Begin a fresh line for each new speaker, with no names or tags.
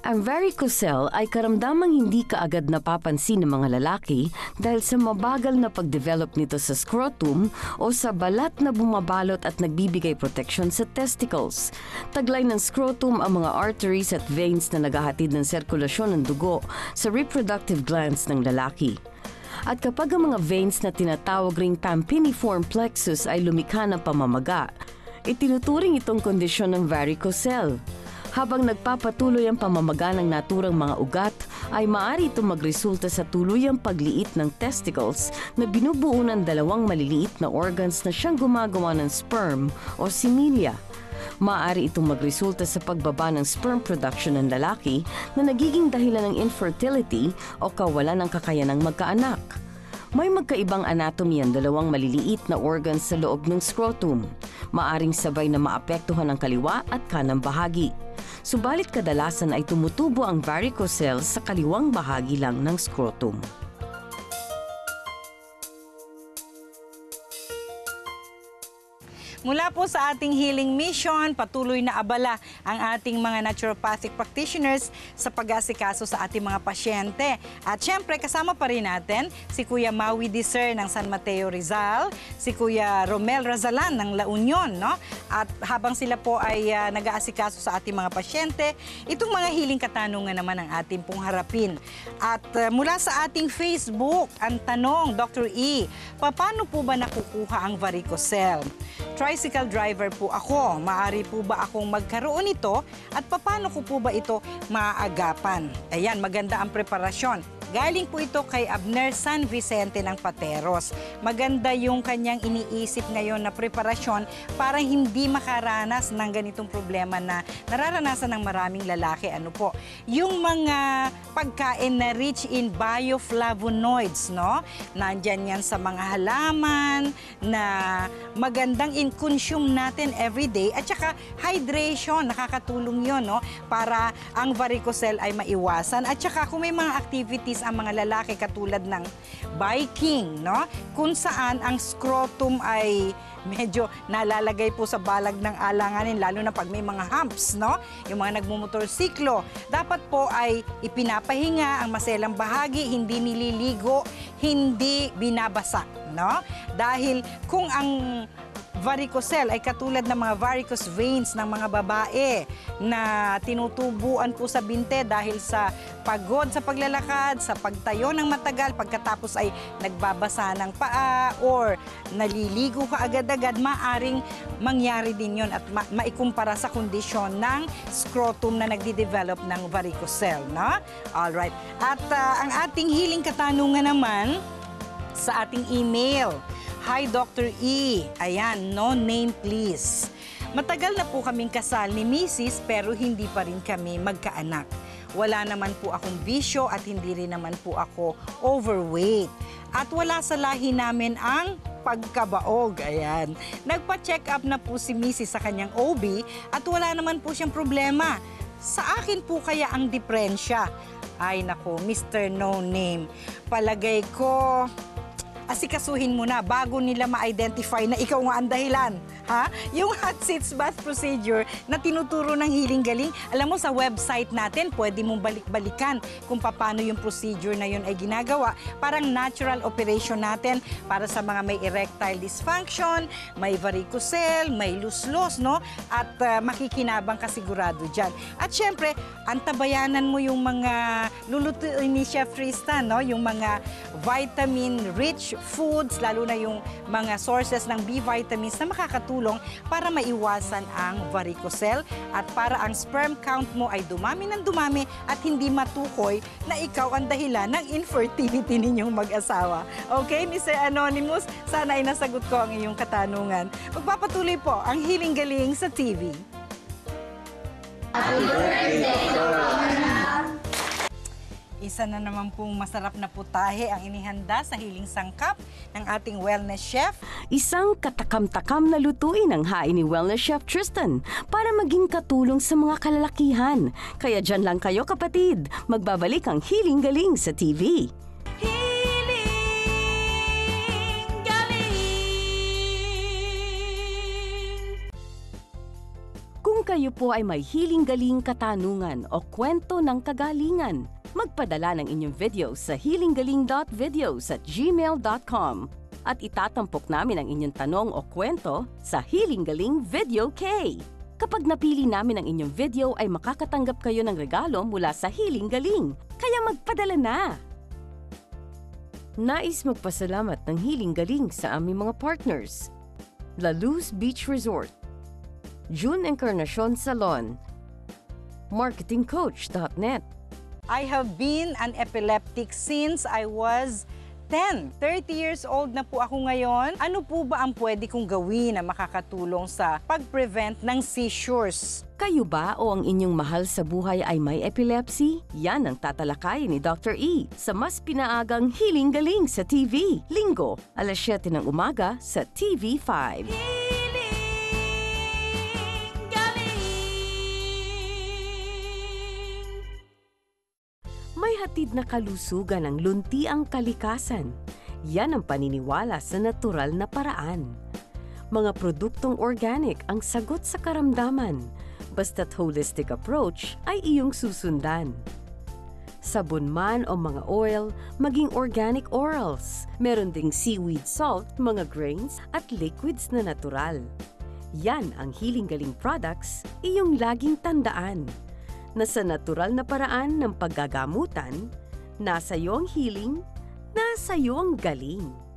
Ang varicocele ay karamdamang hindi kaagad napapansin ng mga lalaki dahil sa mabagal na pagdevelop nito sa scrotum o sa balat na bumabalot at nagbibigay protection sa testicles. Taglay ng scrotum ang mga arteries at veins na naghahatid ng sirkulasyon ng dugo sa reproductive glands ng lalaki. At kapag ang mga veins na tinatawag ring pampiniform plexus ay lumikha ng pamamaga, itinuturing itong kondisyon ng varicocele. Habang nagpapatuloy ang pamamaga ng naturang mga ugat, ay maaari itong magresulta sa tuluyang pagliit ng testicles na binubuo ng dalawang maliliit na organs na siyang gumagawa ng sperm o similya. Maaari itong magresulta sa pagbaba ng sperm production ng lalaki na nagiging dahilan ng infertility o kawalan ng kakayanang magkaanak. May magkaibang anatomy ang dalawang maliliit na organs sa loob ng scrotum. Maaring sabay na maapektuhan ang kaliwa at kanang bahagi. Subalit kadalasan ay tumutubo ang varicocele sa kaliwang bahagi lang ng scrotum.
Mula po sa ating healing mission, patuloy na abala ang ating mga naturopathic practitioners sa pag-asikaso sa ating mga pasyente. At syempre, kasama pa rin natin si Kuya Maui Diser ng San Mateo Rizal, si Kuya Romel Razalan ng La Union, no? At habang sila po ay uh, nag-aasikaso sa ating mga pasyente, itong mga healing katanungan naman ang ating pong harapin. At uh, mula sa ating Facebook, ang tanong, Dr. E, paano po ba nakukuha ang varicocele? Tricycle driver po ako. Maari po ba akong magkaroon nito at paano ko po ba ito maaagapan? Ayan, maganda ang preparasyon. Galing po ito kay Abner San Vicente ng Pateros. Maganda yung kanyang iniisip ngayon na preparasyon para hindi makaranas ng ganitong problema na nararanasan ng maraming lalaki. Ano po? Yung mga pagkain na rich in bioflavonoids, no? Nandyan yan sa mga halaman na magandang in-consume natin every day at saka hydration, nakakatulong yon no? Para ang varicocele ay maiwasan at saka kung may mga activities ang mga lalaki katulad ng biking, no? Kung saan ang scrotum ay medyo nalalagay po sa balag ng alanganin lalo na pag may mga humps, no? Yung mga nagmumotorsiklo. Dapat po ay ipinapahinga ang maselang bahagi, hindi nililigo, hindi binabasa, no? Dahil kung ang varicocele ay katulad ng mga varicose veins ng mga babae na tinutubuan po sa binte dahil sa pagod sa paglalakad, sa pagtayo ng matagal, pagkatapos ay nagbabasa ng paa or naliligo ka agad-agad, maaring mangyari din yon at ma- maikumpara sa kondisyon ng scrotum na nagdi-develop ng varicocele. No? Alright. At uh, ang ating healing katanungan naman sa ating email, Hi, Dr. E. Ayan, no name please. Matagal na po kaming kasal ni Mrs. pero hindi pa rin kami magkaanak. Wala naman po akong bisyo at hindi rin naman po ako overweight. At wala sa lahi namin ang pagkabaog. Ayan. Nagpa-check up na po si Mrs. sa kanyang OB at wala naman po siyang problema. Sa akin po kaya ang diferensya. Ay nako, Mr. No Name. Palagay ko, asikasuhin mo na bago nila ma-identify na ikaw nga ang dahilan. Ha? Yung hot seats bath procedure na tinuturo ng Healing Galing, alam mo sa website natin, pwede mong balik-balikan kung paano yung procedure na yun ay ginagawa. Parang natural operation natin para sa mga may erectile dysfunction, may varicocele, may luslos, no? At uh, makikinabang ka sigurado dyan. At syempre, antabayanan mo yung mga lulutuin ni Chef Tristan, no? Yung mga vitamin-rich foods, lalo na yung mga sources ng B vitamins na makakatulong para maiwasan ang varicocele at para ang sperm count mo ay dumami ng dumami at hindi matukoy na ikaw ang dahilan ng infertility ninyong mag-asawa. Okay, Mr. Anonymous, sana ay nasagot ko ang iyong katanungan. Magpapatuloy po ang Healing Galing sa TV. Isa na naman pong masarap na putahe ang inihanda sa hiling sangkap ng ating wellness chef.
Isang katakam-takam na lutuin ang hain ni Wellness Chef Tristan para maging katulong sa mga kalalakihan. Kaya dyan lang kayo kapatid, magbabalik ang Hiling Galing sa TV. Kung kayo po ay may hiling-galing katanungan o kwento ng kagalingan, magpadala ng inyong video sa healinggaling.videos at gmail.com at itatampok namin ang inyong tanong o kwento sa Healing Galing Video K. Kapag napili namin ang inyong video ay makakatanggap kayo ng regalo mula sa Healing Galing. Kaya magpadala na! Nais magpasalamat ng Healing Galing sa aming mga partners. La Luz Beach Resort, June Encarnacion Salon, marketingcoach.net,
I have been an epileptic since I was 10. 30 years old na po ako ngayon. Ano po ba ang pwede kong gawin na makakatulong sa pag-prevent ng seizures?
Kayo ba o ang inyong mahal sa buhay ay may epilepsy? Yan ang tatalakayin ni Dr. E sa mas pinaagang Hiling Galing sa TV. Linggo, alas 7 ng umaga sa TV5. May hatid na kalusugan ang luntiang kalikasan. Yan ang paniniwala sa natural na paraan. Mga produktong organic ang sagot sa karamdaman, basta't holistic approach ay iyong susundan. Sabon man o mga oil, maging organic orals. Meron ding seaweed salt, mga grains at liquids na natural. Yan ang Healing Galing products, iyong laging tandaan. Na sa natural na paraan ng paggagamutan, nasa iyo healing, nasa iyo ang galing.